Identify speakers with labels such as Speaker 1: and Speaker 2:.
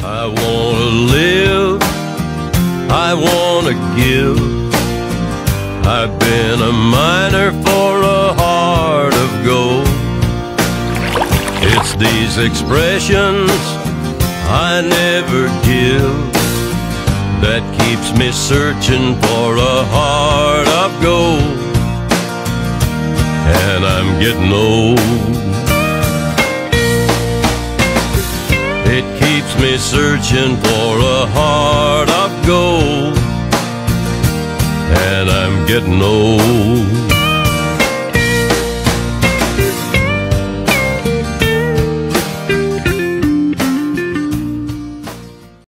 Speaker 1: I want to live, I want to give. I've been a miner for a heart of gold. It's these expressions I never give that keeps me searching for a heart of gold. And I'm getting old. Keeps me searching for a heart of gold. And I'm getting old.